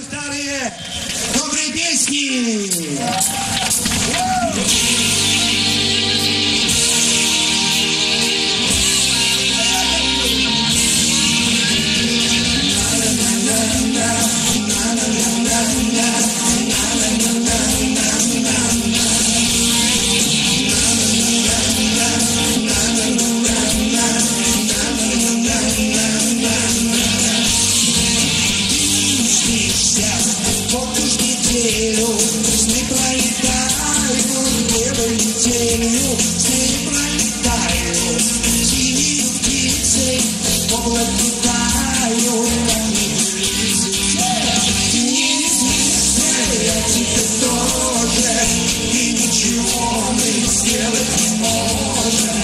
Наши старые добрые песни! верю, с ней пролетаю с ней пролетаю синей птицей, облаки таю, ты не я тебе тоже, и ничего не можем.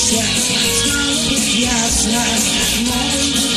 ясно, ясно, ясно, но